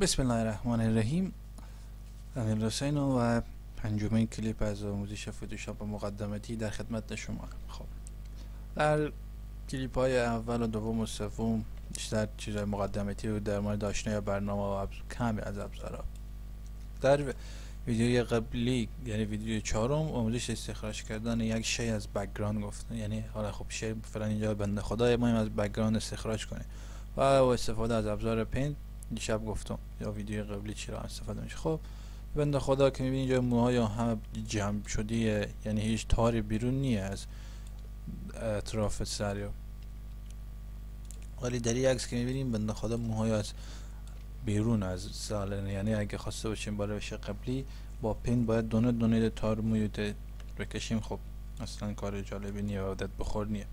بسم الله الرحمن الرحیم. امیر حسین و پنجمین کلیپ از آموزش فتوشاپ مقدماتی در خدمت شما خب. در کلیپ های اول و دوم و سوم بیشتر چیزهای مقدماتی و در مورد آشنایی برنامه و کمی از ابزارها. در ویدیوی قبلی یعنی ویدیو چهارم آموزش استخراج کردن یک شی از background گفتن یعنی حالا خب شی فلان اینجا بنده خدا ما از background استخراج کنیم و استفاده از ابزار پینت دیشب گفتم یا ویدیو قبلی چرا استفاده میشه؟ خب بنده خدا که می‌بینی اینجا موهای هم جمع شدیه یعنی هیچ تاری بیرون نیه از اطراف سر ولی در عکس که می‌بینیم بنده خدا موهای از بیرون از سالن. یعنی اگه خواسته باشیم برای روش قبلی با پین باید دونه دونه تار مویوت بکشیم. خب اصلا کار جالبی نیه و عادت بخور نیه.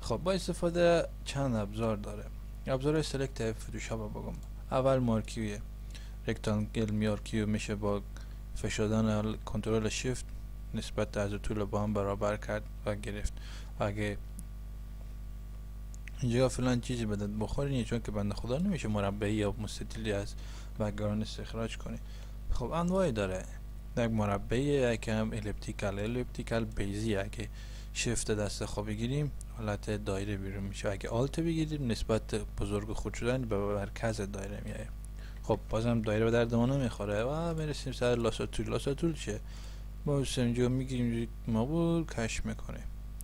خب با استفاده چند ابزار داره. ابزار سلکت فتوشاپ بگم. اول مارکیویه رکتانگل مارکیو میشه با فشردن کنترل شیفت نسبت از طول با هم برابر کرد و گرفت. اگه اینجا فلان چیزی بدت بخوری چون که بنده خدا نمیشه مربعی یا مستطیلی از بگران استخراج کنی. خب انواعی داره. یک مربعی یک هم الیپتیکال الیپتیکال بیزی اگه شفت دست خواب بگیریم حالت دایره بیرون میشه. اگه آلت بگیریم نسبت بزرگ خود شدن به مرکز دایره میایه. خب بازم دایره به درد ما نمی‌خوره. و می‌رسیم سر لاساتول لاساتول چیه؟ ما اینجا می‌گیریم مابول کش می‌کنه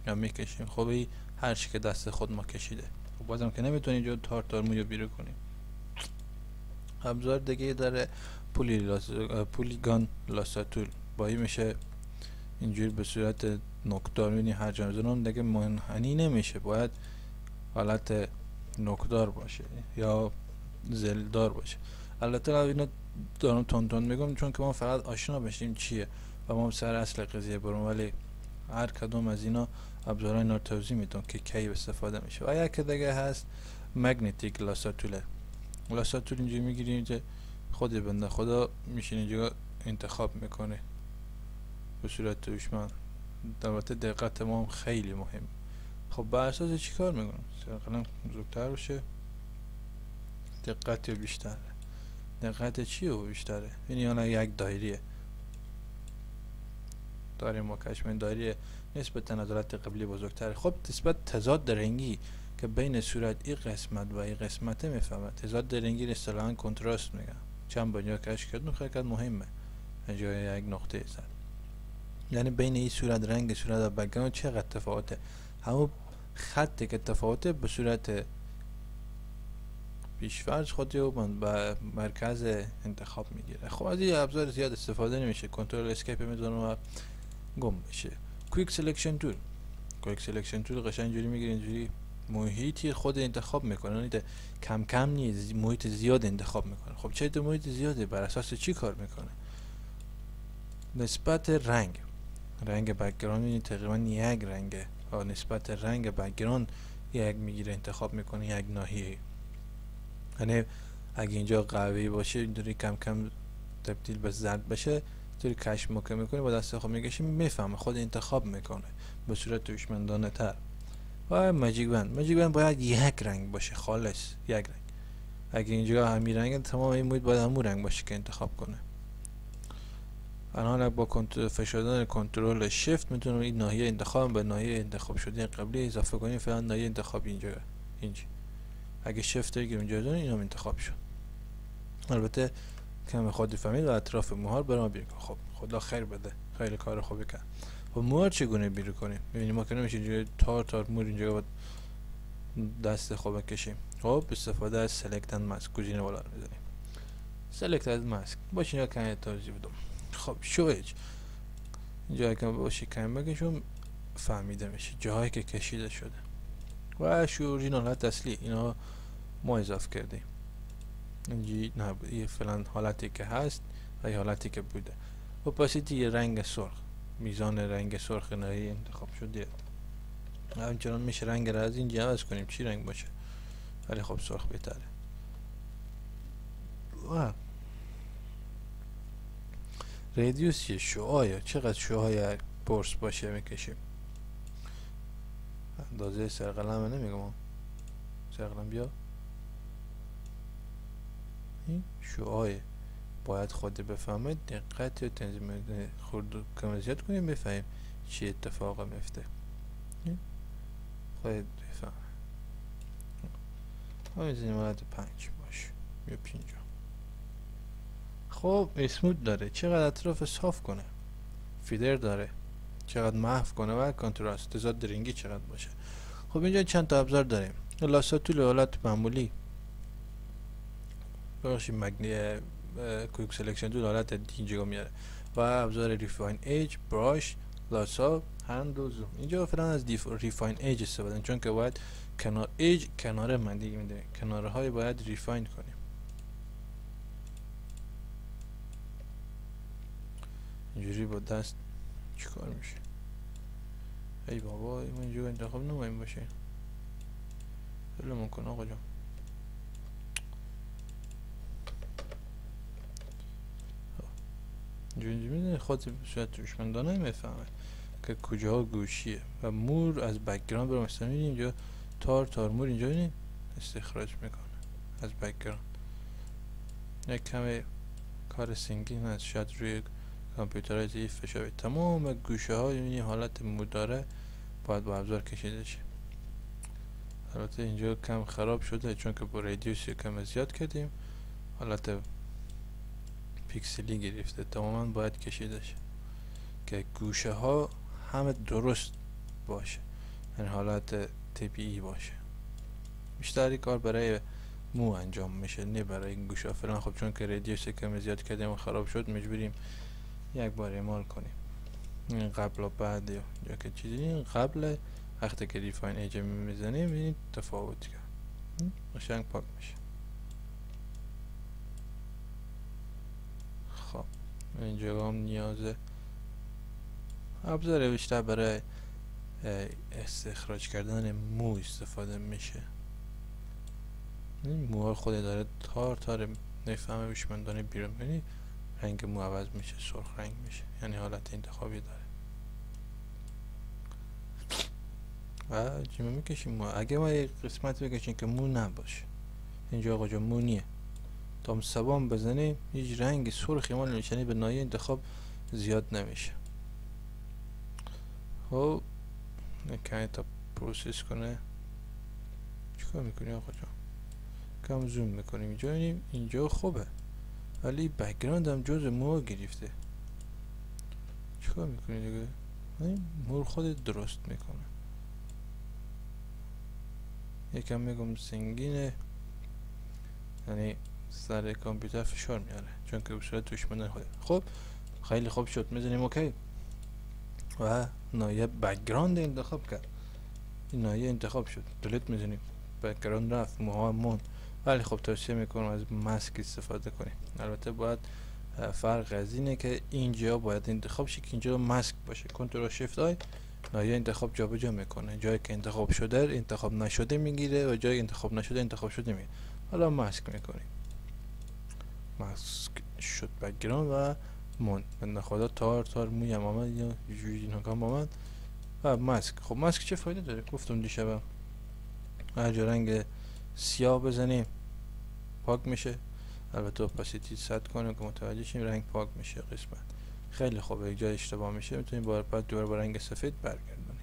یا می‌کشیم. خب هر چی که دست خود ما کشیده. خب بازم که نمی‌تونی اینجا تار تار مویو بیرون کنیم ابزار دیگه داره. پولی لاس... پولیگان لاساتول با میشه. اینجوری به صورت نکدار می‌بینی هر جا می‌زنم دیگه منحنی نمیشه. باید حالت نکدار باشه یا زلدار باشه. البته اینا دارم تون میگم چون که ما فقط آشنا بشیم چیه و ما سر اصل قضیه برم ولی هر کدوم از اینا ابزارهای توضیح میدم که کی استفاده میشه. و یک دیگه هست مگنتیک لاساتوله لاساتول اینجا می‌گیری اینجا خود بنده خدا میشین اینجا انتخاب می‌کنه به صورت دشمن. البته دقت ما هم خیلی مهم. خب بر اساس چی کار می‌کنم؟ قلم بزرگتر باشه. دقت بیشتره دقت چی و بیشتره؟ یعنی حالا یک دایریه. داریم ما کشمین نسبت نظرات قبلی بزرگتر خب نسبت تضاد رنگی که بین صورت این قسمت و این قسمت می‌فهمه. تضاد رنگی اصطلاحا کنتراست میگن چند با کش کردن خیلی مهمه. اینجا یک نقطه زد. یعنی بین این صورت رنگ صورت و background چقدر تفاوته؟ همون خطی که تفاوته به صورت پیشفرض خودی و من به مرکز انتخاب می‌گیره. خب از این ابزار زیاد استفاده نمیشه. control escape می‌زنم و گم بشه quick selection tool. quick selection tool قشنگ اینجوری می‌گیره اینجوری محیطی خود انتخاب می‌کنه. یعنی کم کم نیست محیط زیاد انتخاب می‌کنه. خب چه محیط زیاده بر اساس چی کار می‌کنه؟ نسبت رنگ. رنگ background این تقریبا یک رنگه و نسبت رنگ background یک می‌گیره انتخاب می‌کنه یک ناحیه. یعنی اگه اینجا قهوه‌ای باشه اینطوری کم کم تبدیل به زرد بشه اینطوری کش مکه می‌کنه با دست خود میگشی می‌فهمه خود انتخاب می‌کنه به صورت هوشمندانه تر و ماجیک بند ماجیک بند باید یک رنگ باشه خالص یک رنگ. اگه اینجا همین رنگ تمام این محیط باید همون رنگ باشه که انتخاب کنه. الان با فشردن کنترل شیفت می‌تونم این ناحیه انتخاب به ناحیه انتخاب شده قبلی اضافه کنیم فعلا ناحیه انتخاب اینجا اینجا اگه شیفت بگیریم اینجا داریم اینم انتخاب شد. البته کم خودی فهمید و اطراف موهار برام بیرون خب خدا خیر بده. خیلی کار خوبی کرد. و موهار چگونه بیرون کنیم؟ ببینیم ما که نمیشه اینجا تار تار مور اینجا باید دست خوب بکشیم خب استفاده از سلکت ماسک گزینه بالا رو می‌زنیم سلکت ماسک باش اینجا کنه توضیح بدم. خب شویج اینجا که باشی کم بگشم فهمیده میشه جاهایی که کشیده شده. و شورجین حالت اصلی اینا ما اضافه کردیم. اینجی نه یه فلان حالتی که هست و یه حالتی که بوده. و پاسیتی یه رنگ سرخ. میزان رنگ سرخ نهایی انتخاب شده. همچنان میشه رنگ را از اینجا عوض کنیم. چی رنگ باشه؟ ولی خب سرخ بهتره. و ریدیوس یه شعایا چقدر شعای برس باشه می‌کشیم؟ اندازه سرقلم نمیگم سرقلم بیا. این شعای باید خود بفهمه دقت و تنظیم خورد کم زیاد کنیم بفهمیم چی اتفاق میفته. خواهید بفهم همین باید پنج باش. یا پینجا خب اسمود داره. چقدر اطراف صاف کنه. فیدر داره. چقدر محو کنه و کنتراست تضاد درینگی چقدر باشه. خب اینجا چند تا ابزار داریم. لاسا طول حالت معمولی. بخشی مگنی کویک سلکشن تو حالت اینجا میاره. و ابزار ریفاین ایج براش لاسا هند و زوم. اینجا فعلا از ریفاین ایج استفاده چون که باید کنار ایج کنار من دیگه میده کناره های باید ریفاین کنیم. اینجوری با دست چیکار میشه؟ ای بابا اینجا انتخاب نماییم باشه. ولمون کن آقا جان. اینجوری می‌دونی خود شاید دانه می‌فهمه که کجا گوشیه و مور از بکگراند برو مثلا اینجا تار تار مور اینجا بینید استخراج می‌کنه از بکگراند. یک کمی کار سنگین هست شاید روی کامپیوتر ضعیف فشار تمام گوشه ها این حالت مور داره باید با ابزار کشیده شه. البته اینجا کم خراب شده چون که با ریدیوس کم زیاد کردیم. حالت پیکسلی گرفته. تماما باید کشیده شه. که گوشه ها همه درست باشه. یعنی حالت طبیعی باشه. بیشتری کار برای مو انجام میشه نه برای این گوشه فلان خب چون که ریدیوس کم زیاد کردیم و خراب شد مجبوریم یک بار اعمال کنیم. قبل و بعد یا که چیزی. قبل وقتی که ریفاین ایج می‌زنیم این تفاوت کرد. قشنگ پاک میشه. خب اینجا هم نیازه ابزار بیشتر برای استخراج کردن مو استفاده میشه. این موها خود داره تار تار نفهمه بیشمندانه بیرون. یعنی رنگ مو عوض میشه سرخ رنگ میشه. یعنی حالت انتخابی داره. و جیمه می‌کشیم ما اگه ما یک قسمت بکشیم که مو نباشه. اینجا آقا جا مو نیه. تا سبام بزنیم هیچ رنگ سرخی ما نمیشنی به نایه انتخاب زیاد نمیشه. خب کمی تا پروسس کنه. چیکار می‌کنی آقا جان؟ کم زوم می‌کنیم. اینجا اینجا خوبه. ولی background هم جز مو گرفته. چیکار می‌کنی دیگه؟ مور خود درست می‌کنه. یکم میگم سنگینه. یعنی سر کامپیوتر فشار میاره چون که به صورت هوشمند خود. خب خیلی خوب شد می‌زنیم OK. و ناحیه background انتخاب کرد. این ناحیه انتخاب شد. delete می‌زنیم background رفت موها ولی خب توصیه می‌کنم از ماسک استفاده کنیم. البته باید فرق از اینه که اینجا باید انتخاب شه که اینجا ماسک باشه. control shift I ناحیه انتخاب جابجا می‌کنه. جایی که انتخاب شده انتخاب نشده می‌گیره و جایی انتخاب نشده انتخاب شده می‌گیره. حالا ماسک می‌کنیم. ماسک شد background و من بنده خدا تار تار مویم آمد یا جوری نگام آمد و ماسک. خب ماسک چه فایده داره؟ گفتم دیشب هر رنگ سیاه بزنیم. پاک میشه. البته اپاسیتی ست کنیم که متوجه شیم رنگ پاک میشه قسمت. خیلی خوبه. یک جای اشتباه میشه می‌تونیم بار بعد دوباره با رنگ سفید برگردونیم.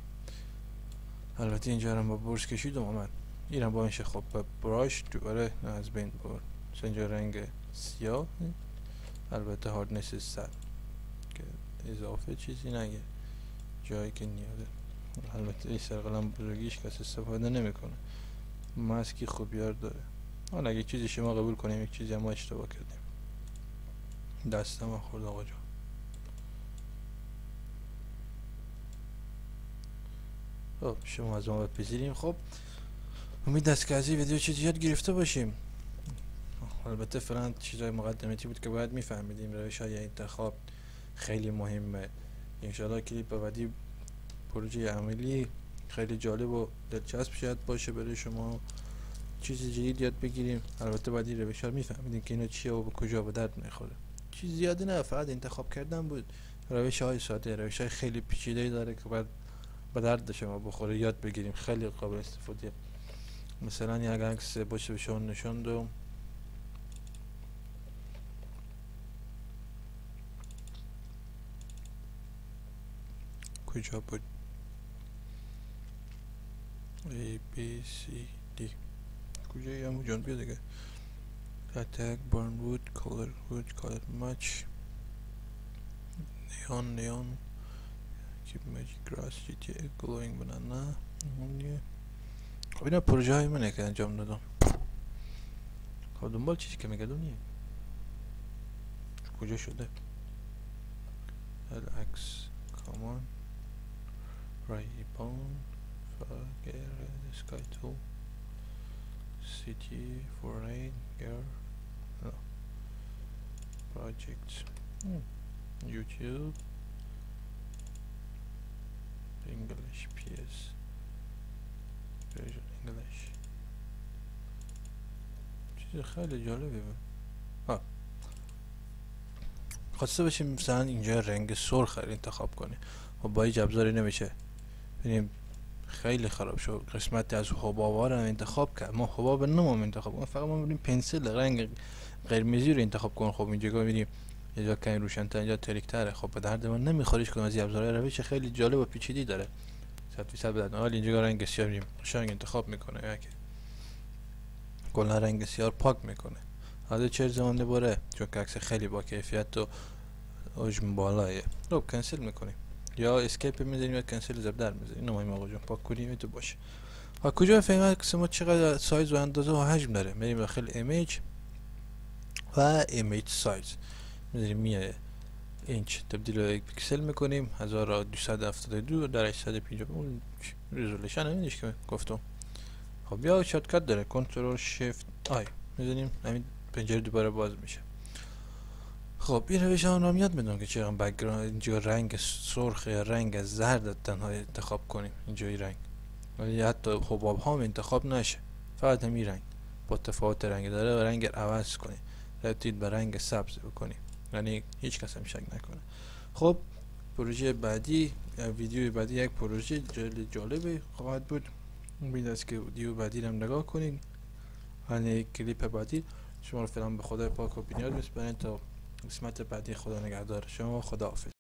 البته اینجا هم با برش کشیدم آمد اینم با میشه خب با براش دوباره از بین برد. اینجا رنگ سیاه. البته هاردنس صد. که اضافه چیزی نگه. جایی که نیازه البته این سرقلم بزرگیش کس استفاده نمی‌کنه. ماسکی خوبیار داره. حالا اگه چیزی شما قبول کنیم یک چیزی ما اشتباه کردیم. دستم خورد آقا جان. خب شما از ما بپذیریم. خب امید است که از این ویدیو چیزی یاد گرفته باشیم. البته فعلا چیزای مقدمتی بود که باید میفهمیدیم. روش های انتخاب خیلی مهمه. انشاءالله کلیپ بعدی پروژه عملی خیلی جالب و دلچسب شاید باشه برای شما. چیز جدید یاد بگیریم. البته بعد این روش میفهمیدیم که اینا چیه و به کجا به درد می‌خوره. چیز زیادی نه فقط انتخاب کردن بود. روش های ساده روش های خیلی پیچیده داره که بعد به درد شما بخوره. یاد بگیریم خیلی قابل استفاده. مثلا یه اگر عکس باشه به شما نشوند و کجا بود؟ A, B, C, D. Kuzey yağmurcan bir dakika. Attack, Burnwood, Color, Wood, Color Match. Neon, Neon. Keep Magic Grass, GTA, Glowing Banana. Hangi? Abi ne proje hayma ne kadar camdadan. Abi dumbal çizik yemek adam niye? Koca şurada. Relax, come on. Right bone. فاگر سکای تو city foreign girl no. project hmm. youtube. English ps version english. چیز خیلی جالبه ها. خواسته باشیم مثلا اینجا رنگ سرخ انتخاب کنیم. خب با هیچ ابزاری نمیشه. ببینیم خیلی خراب شد. قسمتی از حبابا رو انتخاب کرد. ما حباب نمام انتخاب کنیم. فقط ما بریم پنسل رنگ قرمزی رو انتخاب کنیم. خب اینجا می‌بینیم یه جا کمی روشنتر اینجا تره خب به درد من نمیخوریش کنم از این ابزارهای روش خیلی جالب و پیچیدی داره. صد فیصد به حال اینجا رنگ سیاه میریم قشنگ انتخاب می‌کنه. یکی کلا رنگ سیاه پاک می‌کنه. حالا چه زمانه باره چون که عکس خیلی با کیفیت و حجم بالایه. رو کنسل می‌کنیم. یا اسکیپ می‌زنیم یا کنسل زبدر می‌زنیم اینو ما جون پاک کنیم تو باشه ها کجا فهمید که ما چقدر سایز و اندازه و حجم داره میریم داخل ایمیج و image size می‌ذاریم میایه اینچ تبدیل به یک پیکسل می‌کنیم 1272 در 850 اون resolution همینش که گفتم خب یا shortcut داره control shift I می‌زنیم همین پنجره دوباره باز میشه خب این روش هم یاد می‌دونم که چرا background اینجا رنگ سرخ یا رنگ زرد تنها انتخاب کنیم اینجای رنگ. ولی حتی حباب هم انتخاب نشه. فقط همین رنگ. با تفاوت رنگ داره و رنگ عوض کنیم. رفتید به رنگ سبز بکنیم. یعنی هیچ کس هم شک نکنه. خب پروژه بعدی ویدیو بعدی یک پروژه جالبی خواهد بود. امید است که ویدیو بعدی هم نگاه کنید یعنی کلیپ بعدی. شما رو فعلا به خدا پاک و بینیاد میسپارین تا قسمت بعدی خدا نگهدار. شما خدا حافظ